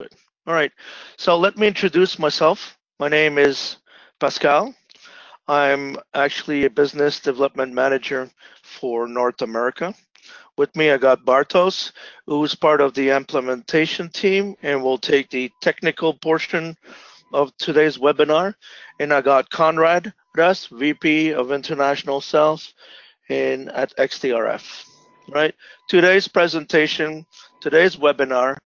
All right, so let me introduce myself. My name is Pascal. I'm actually a business development manager for North America. With me, I got Bartos, who's part of the implementation team and will take the technical portion of today's webinar. And I got Conrad Russ, VP of International Sales in at XTRF. Right. Today's presentation, today's webinar,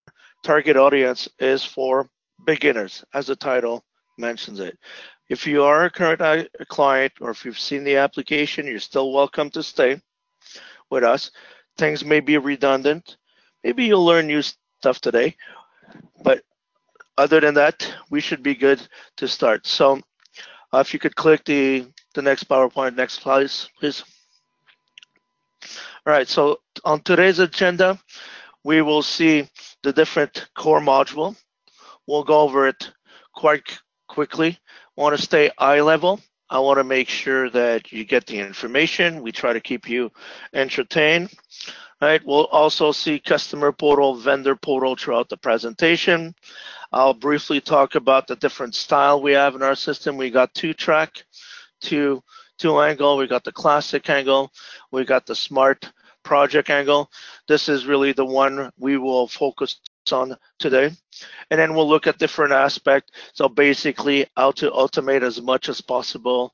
target audience is for beginners, as the title mentions it. If you are a current client or if you've seen the application, you're still welcome to stay with us. Things may be redundant. Maybe you'll learn new stuff today, but other than that, we should be good to start. So uh, if you could click the, the next PowerPoint, next slide, please. All right, so on today's agenda, we will see the different core module. We'll go over it quite quickly. Want to stay eye level. I want to make sure that you get the information. We try to keep you entertained. Right. We'll also see customer portal, vendor portal throughout the presentation. I'll briefly talk about the different style we have in our system. We got two track, two two angle. We got the classic angle. We got the smart project angle. This is really the one we will focus on today. And then we'll look at different aspects. So basically how to automate as much as possible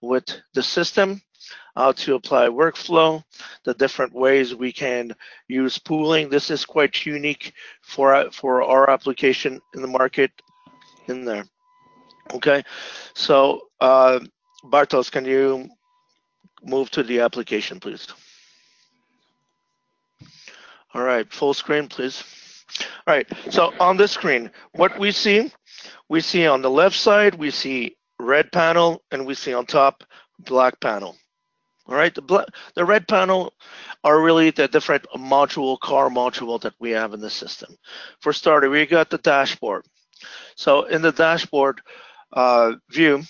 with the system, how to apply workflow, the different ways we can use pooling. This is quite unique for, for our application in the market in there. Okay, so uh, Bartos, can you move to the application, please? All right, full screen, please. All right, so on the screen, what we see, we see on the left side, we see red panel, and we see on top, black panel. All right, the, black, the red panel are really the different module, car module that we have in the system. For starter, we got the dashboard. So in the dashboard uh, view,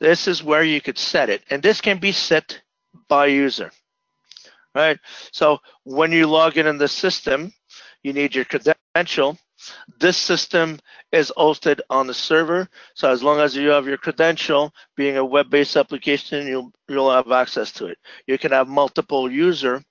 this is where you could set it. And this can be set by user, right? So when you log in in the system, you need your credential. This system is hosted on the server, so as long as you have your credential, being a web-based application, you'll you'll have access to it. You can have multiple user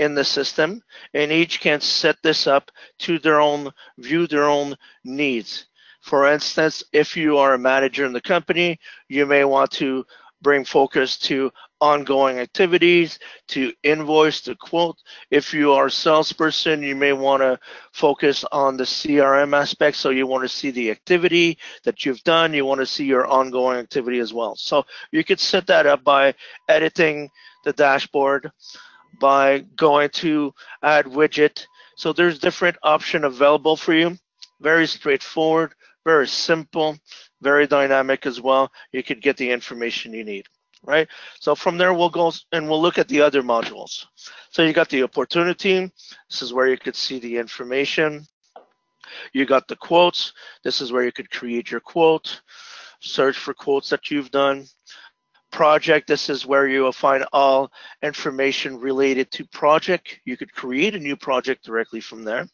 in the system, and each can set this up to their own view, their own needs. For instance, if you are a manager in the company, you may want to bring focus to ongoing activities, to invoice, to quote. If you are a salesperson, you may want to focus on the CRM aspect. So you want to see the activity that you've done. You want to see your ongoing activity as well. So you could set that up by editing the dashboard, by going to add widget. So there's different option available for you. Very straightforward, very simple very dynamic as well. You could get the information you need, right? So from there, we'll go and we'll look at the other modules. So you got the opportunity. This is where you could see the information. You got the quotes. This is where you could create your quote, search for quotes that you've done. Project, this is where you will find all information related to project. You could create a new project directly from there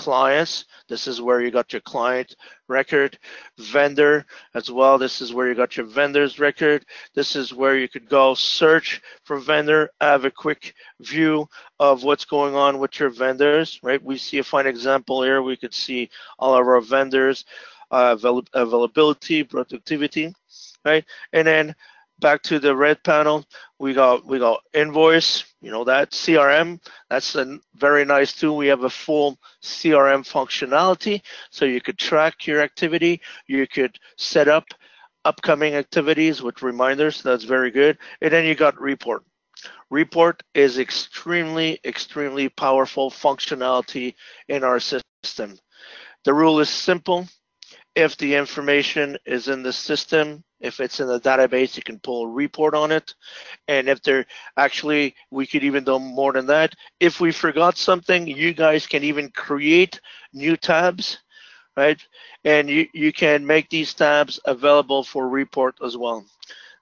clients. This is where you got your client record, vendor as well. This is where you got your vendor's record. This is where you could go search for vendor, have a quick view of what's going on with your vendors, right? We see a fine example here. We could see all of our vendors, uh, avail availability, productivity, right? And then back to the red panel, we got we got invoice, you know that CRM. That's a very nice tool. We have a full CRM functionality, so you could track your activity. You could set up upcoming activities with reminders. That's very good. And then you got report. Report is extremely, extremely powerful functionality in our system. The rule is simple. If the information is in the system, if it's in the database, you can pull a report on it. And if there actually, we could even do more than that. If we forgot something, you guys can even create new tabs, right? And you, you can make these tabs available for report as well.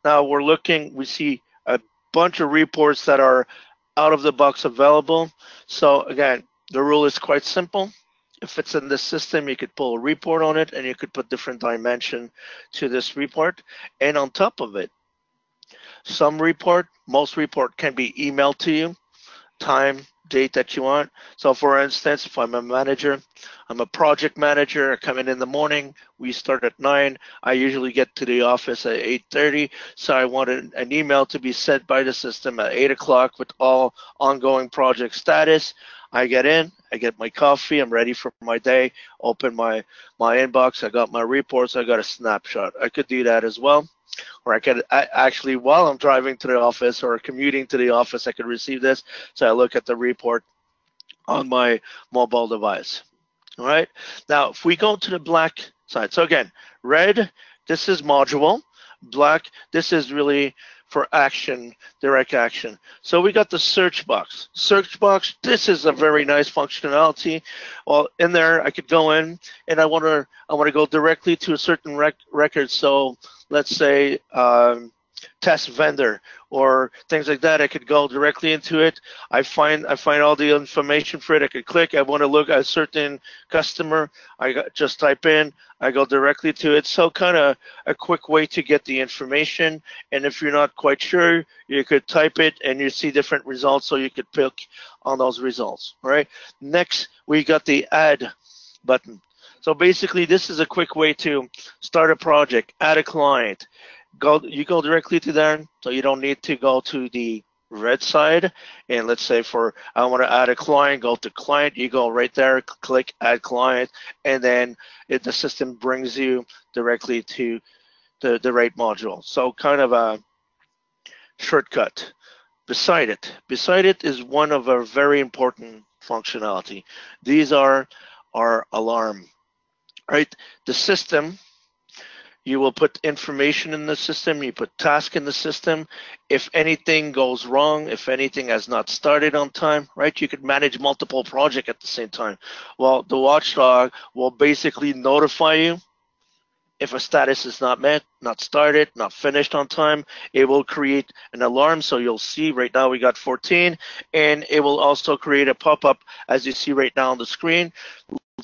Now we're looking, we see a bunch of reports that are out of the box available. So again, the rule is quite simple. If it's in the system, you could pull a report on it and you could put different dimension to this report. And on top of it, some report, most report can be emailed to you, time, date that you want. So for instance, if I'm a manager, I'm a project manager, I come in in the morning, we start at nine. I usually get to the office at 8.30. So I want an, email to be sent by the system at eight o'clock with all ongoing project status. I get in, I get my coffee, I'm ready for my day, open my, my inbox, I got my reports, I got a snapshot. I could do that as well. Or I could I, actually, while I'm driving to the office or commuting to the office, I could receive this. So I look at the report on my mobile device. All right. Now, if we go to the black side, so again, red, this is module. Black, this is really for action, direct action. So we got the search box. Search box, this is a very nice functionality. Well, in there, I could go in and I want to I want to go directly to a certain rec record. So let's say um, test vendor or things like that. I could go directly into it. I find I find all the information for it. I could click. I want to look at a certain customer. I got, just type in. I go directly to it. So kind of a quick way to get the information. And if you're not quite sure, you could type it and you see different results. So you could pick on those results. All right. Next, we got the add button. So basically, this is a quick way to start a project, add a client, go you go directly to there so you don't need to go to the red side. And let's say for I want to add a client go to client you go right there click add client and then it, the system brings you directly to the, the right module. So kind of a shortcut. Beside it. Beside it is one of our very important functionality. These are our alarm right? The system you will put information in the system, you put task in the system. If anything goes wrong, if anything has not started on time, right, you could manage multiple projects at the same time. Well, the watchdog will basically notify you if a status is not met, not started, not finished on time, it will create an alarm. So you'll see right now we got 14 and it will also create a pop-up as you see right now on the screen,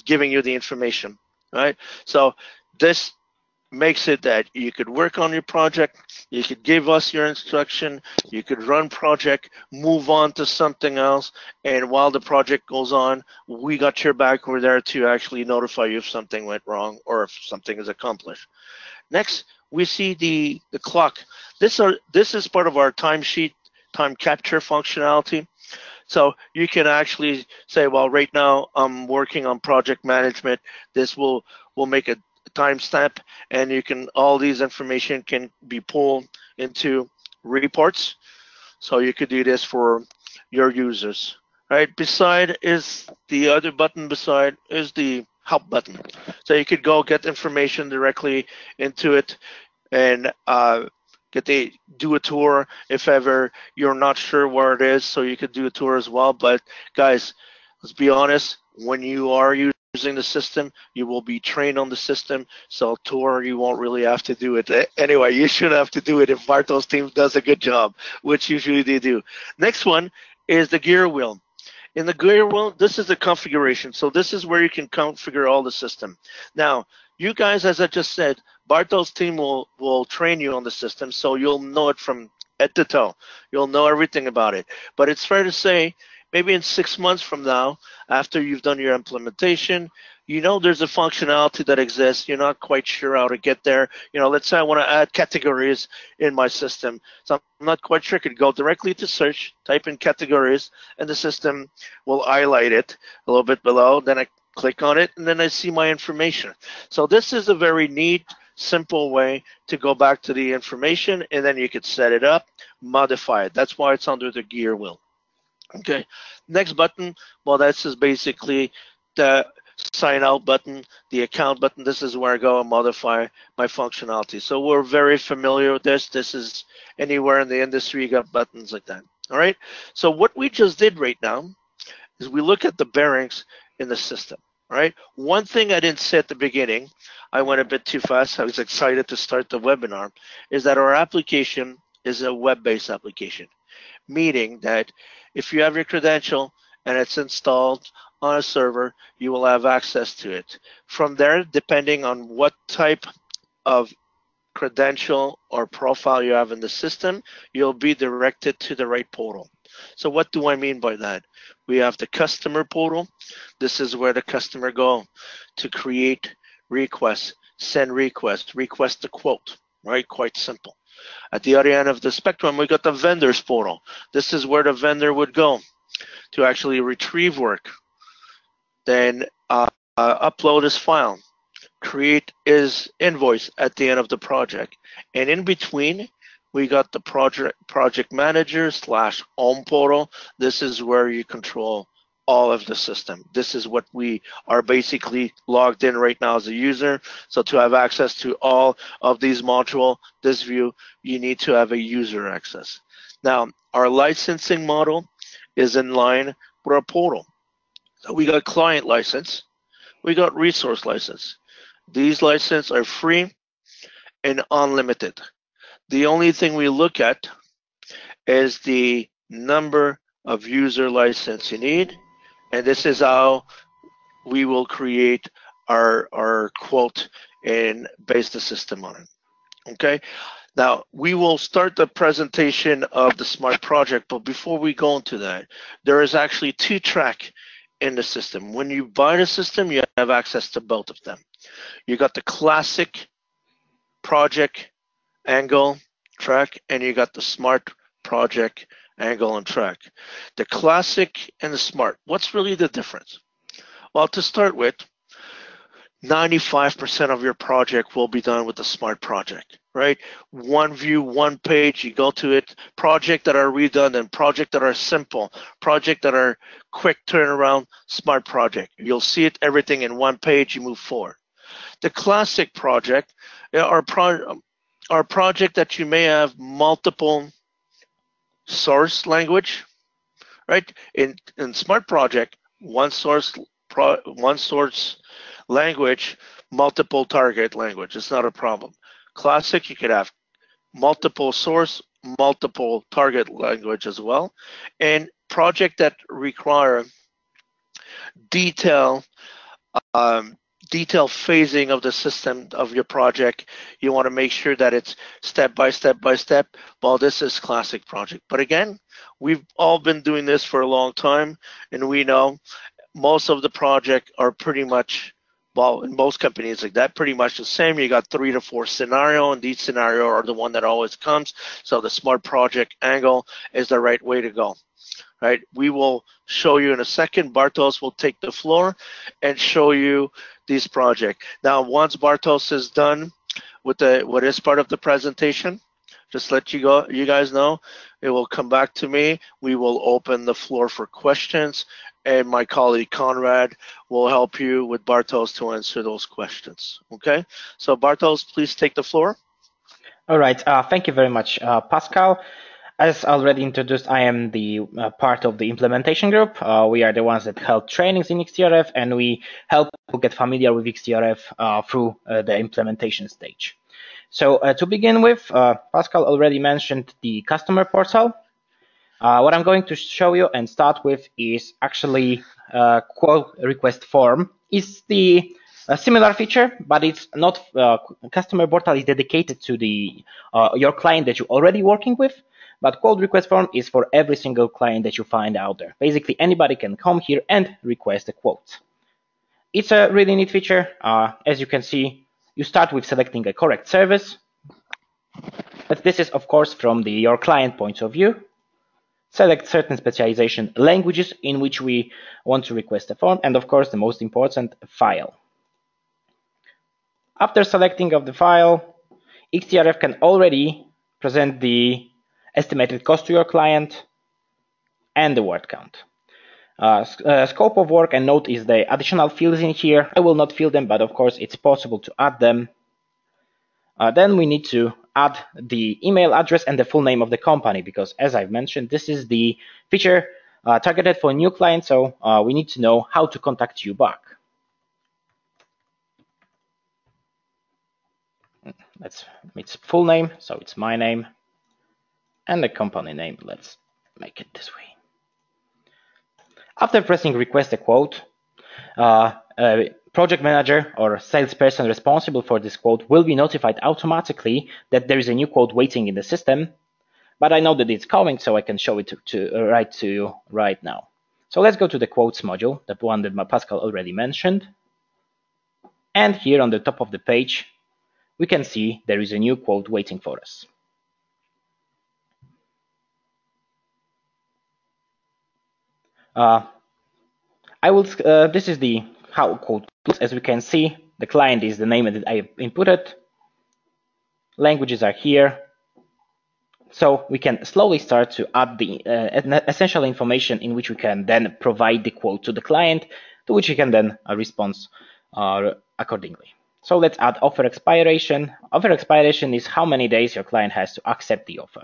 giving you the information, right? So this makes it that you could work on your project, you could give us your instruction, you could run project, move on to something else, and while the project goes on, we got your back. We're there to actually notify you if something went wrong or if something is accomplished. Next, we see the, the clock. This, are, this is part of our timesheet, time capture functionality. So you can actually say, well, right now I'm working on project management. This will will make a timestamp and you can all these information can be pulled into reports. So you could do this for your users. Right beside is the other button beside is the help button. So you could go get information directly into it and uh, get the do a tour if ever you're not sure where it is. So you could do a tour as well. But guys let's be honest when you are using using the system. You will be trained on the system. So tour, you won't really have to do it. Anyway, you should have to do it if Bartol's team does a good job, which usually they do. Next one is the gear wheel. In the gear wheel, this is the configuration. So this is where you can configure all the system. Now, you guys, as I just said, Bartol's team will, will train you on the system, so you'll know it from head to toe. You'll know everything about it. But it's fair to say maybe in six months from now, after you've done your implementation, you know there's a functionality that exists. You're not quite sure how to get there. You know, let's say I want to add categories in my system. So I'm not quite sure. I could go directly to search, type in categories, and the system will highlight it a little bit below. Then I click on it, and then I see my information. So this is a very neat, simple way to go back to the information, and then you could set it up, modify it. That's why it's under the gear wheel. Okay, next button, well, this is basically the sign out button, the account button. This is where I go and modify my functionality. So we're very familiar with this. This is anywhere in the industry, you got buttons like that. All right, so what we just did right now is we look at the bearings in the system. All right, one thing I didn't say at the beginning, I went a bit too fast. I was excited to start the webinar, is that our application is a web-based application, meaning that if you have your credential and it's installed on a server, you will have access to it. From there, depending on what type of credential or profile you have in the system, you'll be directed to the right portal. So what do I mean by that? We have the customer portal. This is where the customer go to create requests, send requests, request a quote, right? Quite simple. At the other end of the spectrum, we got the vendors portal. This is where the vendor would go to actually retrieve work, then uh, uh, upload his file, create his invoice at the end of the project. And in between, we got the project project manager slash home portal. This is where you control all of the system. This is what we are basically logged in right now as a user. So to have access to all of these module, this view, you need to have a user access. Now, our licensing model is in line with our portal. So we got client license, we got resource license. These licenses are free and unlimited. The only thing we look at is the number of user license you need and this is how we will create our our quote and base the system on it. Okay. Now we will start the presentation of the smart project, but before we go into that, there is actually two track in the system. When you buy the system, you have access to both of them. You got the classic project angle track, and you got the smart project angle and track. The classic and the smart, what's really the difference? Well, to start with, 95% of your project will be done with the smart project, right? One view, one page, you go to it, project that are redundant, project that are simple, project that are quick turnaround, smart project. You'll see it, everything in one page, you move forward. The classic project uh, are, pro um, are project that you may have multiple source language, right? In in Smart Project, one source pro, one source language, multiple target language. It's not a problem. Classic, you could have multiple source, multiple target language as well, and project that require detail um, detailed phasing of the system of your project. You want to make sure that it's step by step by step. Well, this is classic project. But again, we've all been doing this for a long time, and we know most of the project are pretty much well, in most companies like that, pretty much the same. You got three to four scenario, and these scenario are the one that always comes. So the smart project angle is the right way to go right? We will show you in a second. Bartos will take the floor and show you this project. Now, once Bartos is done with the what is part of the presentation, just let you go, you guys know, it will come back to me. We will open the floor for questions, and my colleague Conrad will help you with Bartos to answer those questions. Okay, so Bartos, please take the floor. All right, uh, thank you very much, uh, Pascal. As already introduced, I am the uh, part of the implementation group. Uh, we are the ones that help trainings in XTRF and we help people get familiar with XTRF uh, through uh, the implementation stage. So uh, to begin with, uh, Pascal already mentioned the customer portal. what I'm going to show you and start with is actually a quote request form. It's the a similar feature, but it's not customer portal is dedicated to the your client that you're already working with. But quote request form is for every single client that you find out there. Basically, anybody can come here and request a quote. It's a really neat feature. Uh, as you can see, you start with selecting a correct service. But this is, of course, from the your client point of view. Select certain specialization languages in which we want to request a form, and of course, the most important, file. After selecting of the file, XTRF can already present the estimated cost to your client, and the word count. Uh, uh, scope of work and note is the additional fields in here. I will not fill them, but of course it's possible to add them. Uh, then we need to add the email address and the full name of the company because as I've mentioned, this is the feature uh, targeted for new clients, so uh, we need to know how to contact you back. That's its full name, so it's my name and the company name. Let's make it this way. After pressing request a quote, uh, project manager or salesperson responsible for this quote will be notified automatically that there is a new quote waiting in the system. But I know that it's coming, so I can show it to, to uh, right to you right now. So let's go to the quotes module, the one that Pascal already mentioned. And here on the top of the page, we can see there is a new quote waiting for us. I will. Uh, this is the how quote looks. As we can see, the client is the name that I inputted. Languages are here. So we can slowly start to add the uh, essential information in which we can then provide the quote to the client, to which he can then uh, respond uh, accordingly. So let's add offer expiration. Offer expiration is how many days your client has to accept the offer.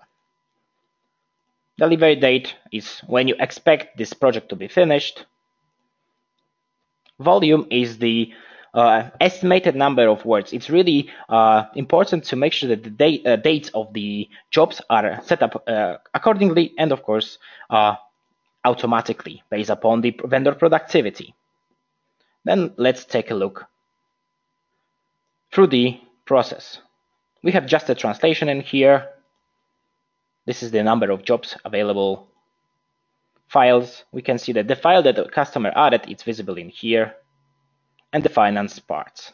Delivery date is when you expect this project to be finished. Volume is the uh, estimated number of words. It's really uh, important to make sure that the date, uh, dates of the jobs are set up uh, accordingly and, of course, uh, automatically based upon the vendor productivity. Then let's take a look through the process. We have just a translation in here. This is the number of jobs available. Files, we can see that the file that the customer added is visible in here, and the finance part.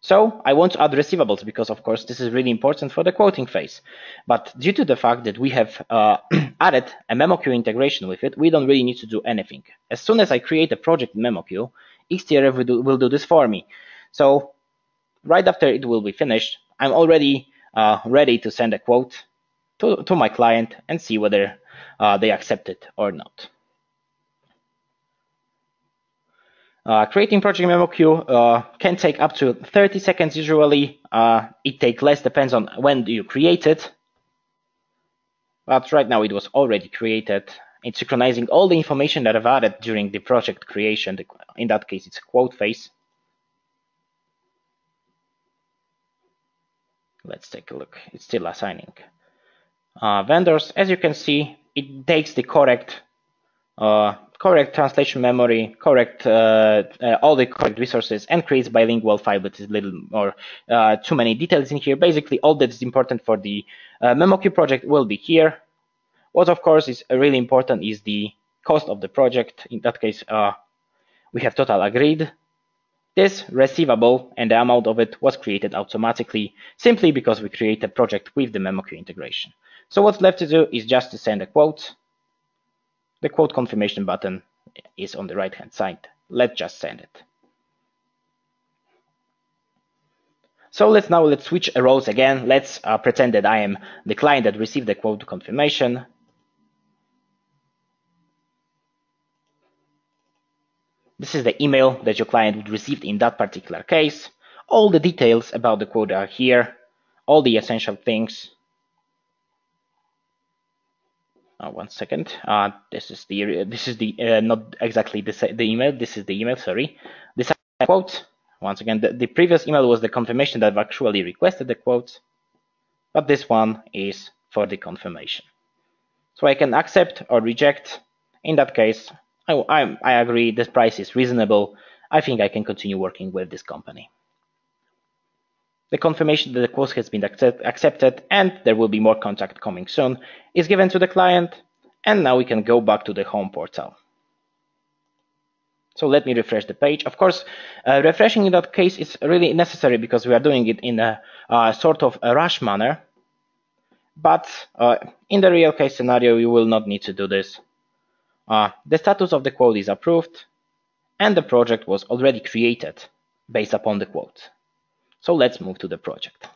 So I want to add receivables because, of course, this is really important for the quoting phase. But due to the fact that we have uh, added a MemoQ integration with it, we don't really need to do anything. As soon as I create a project in MemoQ, XTRF will do, will do this for me. So right after it will be finished, I'm already uh, ready to send a quote to, to my client and see whether uh, they accept it or not. Uh, creating project MemoQ uh, can take up to 30 seconds usually. Uh, it takes less, depends on when you create it. But right now it was already created. It's synchronizing all the information that I've added during the project creation. In that case, it's quote phase. Let's take a look. It's still assigning vendors. As you can see, it takes the correct uh, correct translation memory, correct uh, uh, all the correct resources, and creates bilingual file, but it's little more uh, too many details in here. Basically, all that is important for the uh, MemoQ project will be here. What, of course, is really important is the cost of the project. In that case, uh, we have total agreed. This receivable and the amount of it was created automatically simply because we create a project with the MemoQ integration. So what's left to do is just to send a quote. The quote confirmation button is on the right hand side. Let's just send it. So let's now let's switch roles again. Let's uh, pretend that I am the client that received the quote confirmation. This is the email that your client would receive in that particular case. All the details about the quote are here, all the essential things. Uh, one second. Uh, this is the this is the uh, not exactly the the email. This is the email. Sorry. This quote. Once again, the, the previous email was the confirmation that I've actually requested the quote, but this one is for the confirmation. So I can accept or reject. In that case, I, I, I agree. This price is reasonable. I think I can continue working with this company the confirmation that the quote has been accept accepted and there will be more contact coming soon is given to the client and now we can go back to the home portal. So let me refresh the page. Of course, uh, refreshing in that case is really necessary because we are doing it in a uh, sort of a rush manner. But uh, in the real case scenario, you will not need to do this. Uh, the status of the quote is approved and the project was already created based upon the quote. So let's move to the project.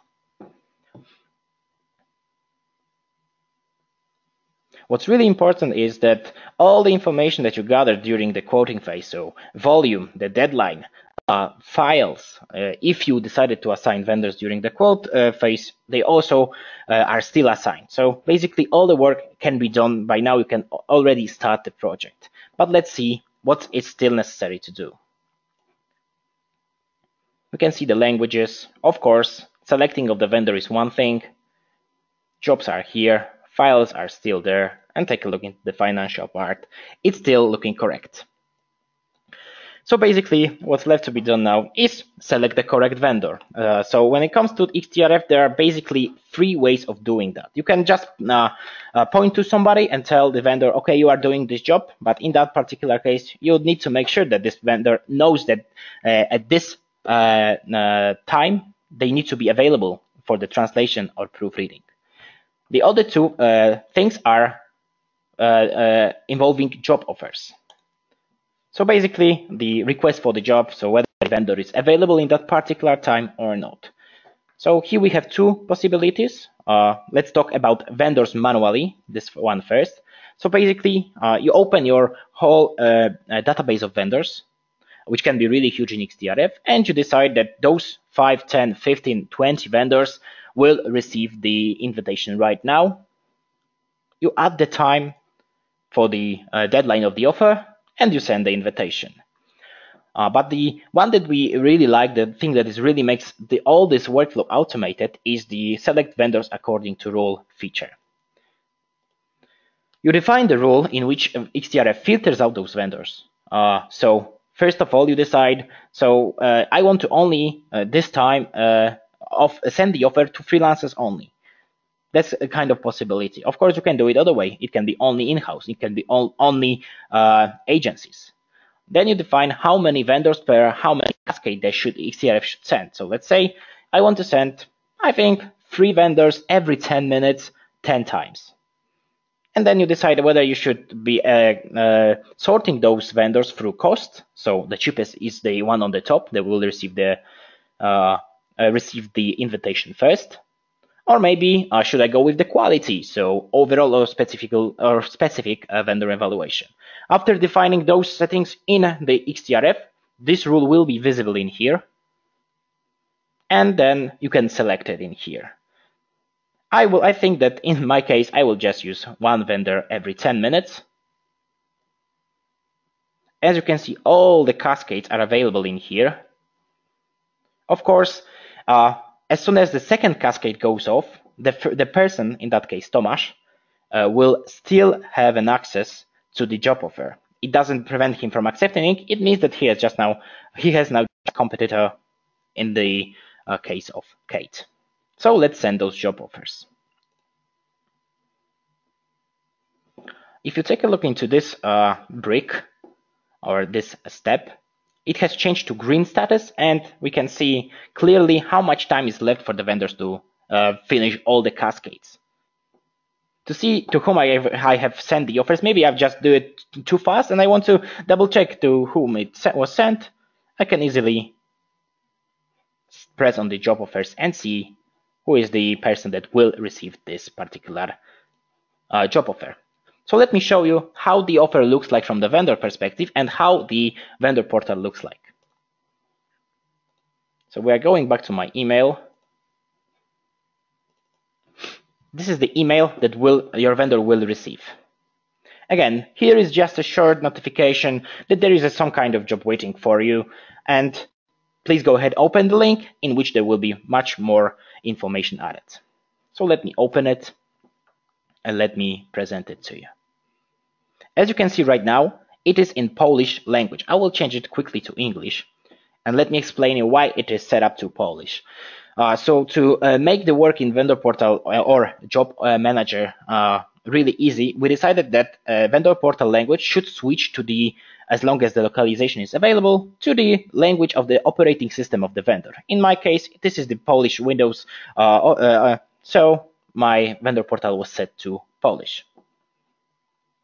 What's really important is that all the information that you gathered during the quoting phase, so volume, the deadline, uh, files, uh, if you decided to assign vendors during the quote uh, phase, they also uh, are still assigned. So basically all the work can be done by now. You can already start the project. But let's see what is still necessary to do. We can see the languages. Of course, selecting of the vendor is one thing. Jobs are here, files are still there, and take a look into the financial part. It's still looking correct. So basically, what's left to be done now is select the correct vendor. Uh, so when it comes to XTRF, there are basically three ways of doing that. You can just uh, uh, point to somebody and tell the vendor, okay, you are doing this job, but in that particular case, you need to make sure that this vendor knows that uh, at this time, they need to be available for the translation or proofreading. The other two things are involving job offers. So basically the request for the job, so whether the vendor is available in that particular time or not. So here we have two possibilities. Uh, let's talk about vendors manually, this one first. So basically uh, you open your whole uh, uh database of vendors, which can be really huge in XTRF, and you decide that those 5, 10, 15, 20 vendors will receive the invitation right now. You add the time for the uh, deadline of the offer and you send the invitation. Uh, but the one that we really like, the thing that is really makes the, all this workflow automated is the select vendors according to role feature. You define the role in which XTRF filters out those vendors. Uh, so first of all, you decide, so uh, I want to only uh, this time uh, of, send the offer to freelancers only. That's a kind of possibility. Of course, you can do it other way. It can be only in-house. It can be all, only uh, agencies. Then you define how many vendors per how many cascade they should XTRF should send. So let's say I want to send, I think, three vendors every 10 minutes, 10 times. And then you decide whether you should be uh, uh, sorting those vendors through cost. So the cheapest is the one on the top that will receive the uh, uh receive the invitation first. Or maybe uh, should I go with the quality? So overall or specific or specific uh, vendor evaluation. After defining those settings in the XTRF, this rule will be visible in here. And then you can select it in here. I will. I think that in my case, I will just use one vendor every 10 minutes. As you can see, all the cascades are available in here. Of course, uh, as soon as the second cascade goes off, the, the person, in that case Tomasz, uh, will still have an access to the job offer. It doesn't prevent him from accepting it. It means that he has just now he has now a competitor in the uh, case of Kate. So let's send those job offers. If you take a look into this uh, brick or this step, it has changed to green status and we can see clearly how much time is left for the vendors to uh, finish all the cascades. To see to whom I have, I have sent the offers, maybe I've just do it too fast and I want to double check to whom it was sent, I can easily press on the job offers and see who is the person that will receive this particular uh, job offer. So let me show you how the offer looks like from the vendor perspective and how the vendor portal looks like. So we are going back to my email. This is the email that will your vendor will receive. Again, here is just a short notification that there is a, some kind of job waiting for you. And please go ahead, open the link in which there will be much more information added. So let me open it and let me present it to you. As you can see right now, it is in Polish language. I will change it quickly to English and let me explain you why it is set up to Polish. Uh, so to uh, make the work in vendor portal uh, or job uh, manager uh, really easy, we decided that uh, vendor portal language should switch to the, as long as the localization is available, to the language of the operating system of the vendor. In my case, this is the Polish Windows, so my vendor portal was set to Polish.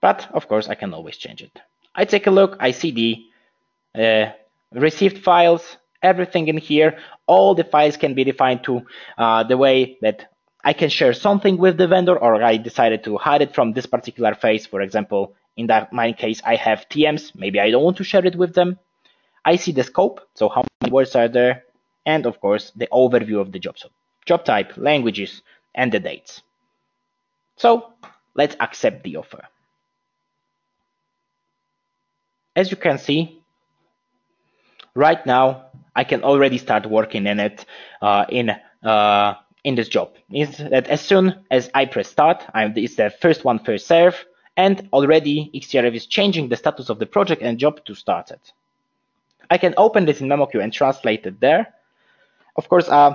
But of course, I can always change it. I take a look, I see the uh, received files, everything in here. All the files can be defined to uh, the way that I can share something with the vendor or I decided to hide it from this particular phase. For example, in that my case, I have TMs. Maybe I don't want to share it with them. I see the scope, so how many words are there, and of course the overview of the job. So job type, languages, and the dates. So let's accept the offer. As you can see, right now I can already start working in it uh, in uh, in this job. Is that as soon as I press start, I'm it's the first one first serve, and already XTRF is changing the status of the project and job to started. I can open this in MemoQ and translate it there. Of course, uh,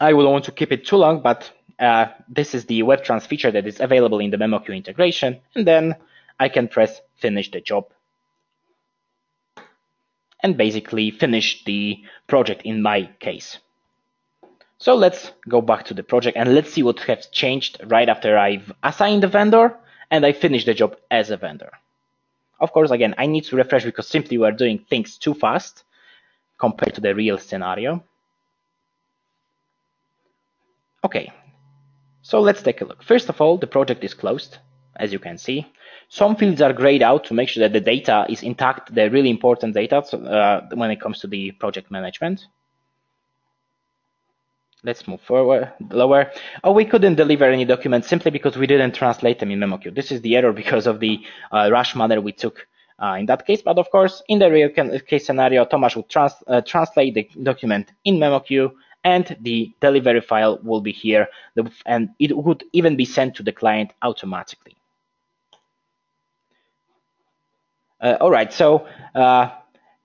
I will want to keep it too long, but uh, this is the web WebTrans feature that is available in the MemoQ integration, and then I can press finish the job and basically finish the project in my case. So let's go back to the project and let's see what has changed right after I've assigned the vendor and I finish the job as a vendor. Of course, again, I need to refresh because simply we're doing things too fast compared to the real scenario. Okay, so let's take a look. First of all, the project is closed, as you can see. Some fields are grayed out to make sure that the data is intact, the really important data uh, when it comes to the project management. Let's move forward, lower. Oh, we couldn't deliver any documents simply because we didn't translate them in MemoQ. This is the error because of the uh, rush manner we took uh, in that case. But of course, in the real case scenario, Tomasz would trans uh, translate the document in MemoQ and the delivery file will be here and it would even be sent to the client automatically. Uh, all right, so uh,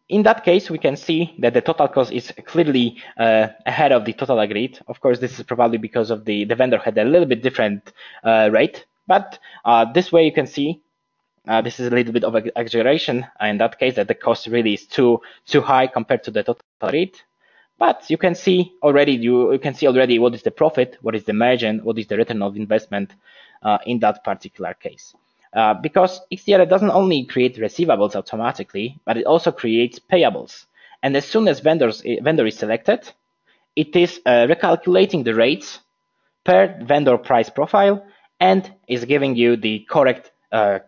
in that case, we can see that the total cost is clearly uh, ahead of the total agreed. Of course, this is probably because of the, the vendor had a little bit different uh, rate, but uh, this way you can see uh, this is a little bit of exaggeration in that case that the cost really is too too high compared to the total rate. But you can see already you, you can see already what is the profit, what is the margin, what is the return of investment in that particular case. Uh, because XTRF doesn't only create receivables automatically, but it also creates payables. And as soon as vendors, eh, vendor is selected, it is uh, recalculating the rates per vendor price profile and is giving you the correct uh,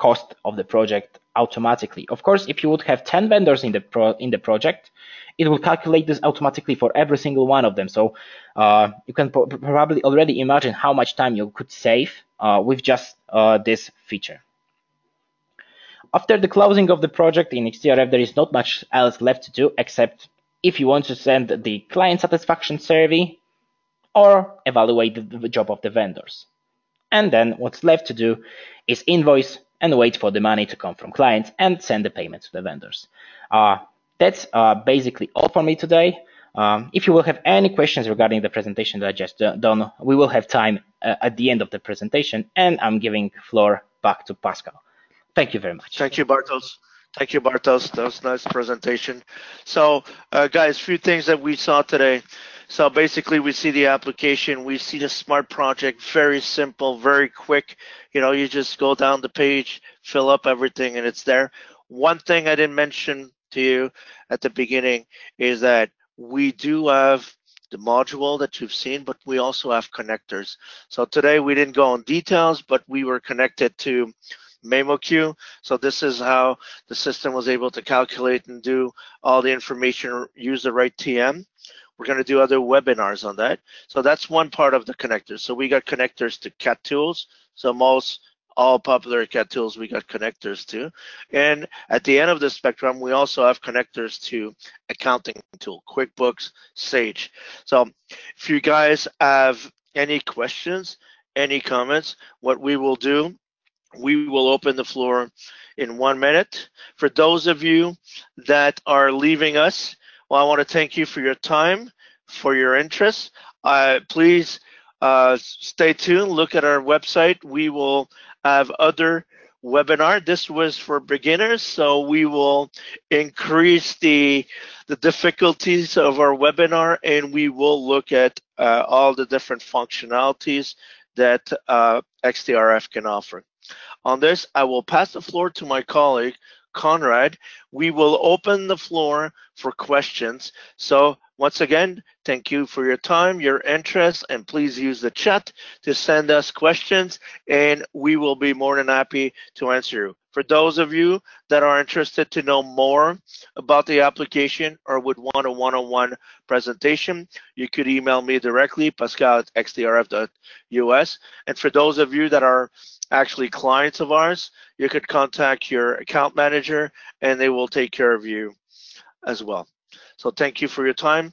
cost of the project automatically. Of course, if you would have 10 vendors in the pro in the project, it will calculate this automatically for every single one of them. So uh, you can probably already imagine how much time you could save uh, with just uh, this feature. After the closing of the project in XTRF, there is not much else left to do except if you want to send the client satisfaction survey or evaluate the job of the vendors. And then what's left to do is invoice and wait for the money to come from clients and send the payment to the vendors. Uh, that's uh, basically all for me today. Um, if you will have any questions regarding the presentation that I just done, we will have time uh, at the end of the presentation, and I'm giving floor back to Pascal. Thank you very much. Thank you, Bartos. Thank you, Bartos. That was nice presentation. So, uh, guys, a few things that we saw today. So basically, we see the application, we see the smart project, very simple, very quick. You know, you just go down the page, fill up everything, and it's there. One thing I didn't mention to you at the beginning is that we do have the module that you've seen, but we also have connectors. So today we didn't go on details, but we were connected to MemoQ. So this is how the system was able to calculate and do all the information, use the right TM. We're going to do other webinars on that. So that's one part of the connectors. So we got connectors to CAT tools. So most all popular CAT tools we got connectors to. And at the end of the spectrum, we also have connectors to accounting tool, QuickBooks, Sage. So if you guys have any questions, any comments, what we will do, we will open the floor in one minute. For those of you that are leaving us, well, I want to thank you for your time, for your interest. Uh, please uh, stay tuned, look at our website. We will have other webinar. This was for beginners, so we will increase the the difficulties of our webinar, and we will look at uh, all the different functionalities that uh, XTRF can offer. On this, I will pass the floor to my colleague, Conrad. We will open the floor for questions. So once again, thank you for your time, your interest, and please use the chat to send us questions, and we will be more than happy to answer you. For those of you that are interested to know more about the application or would want a one-on-one presentation, you could email me directly, pascal at xtrf.us. And for those of you that are actually clients of ours, you could contact your account manager and they will take care of you as well. So thank you for your time.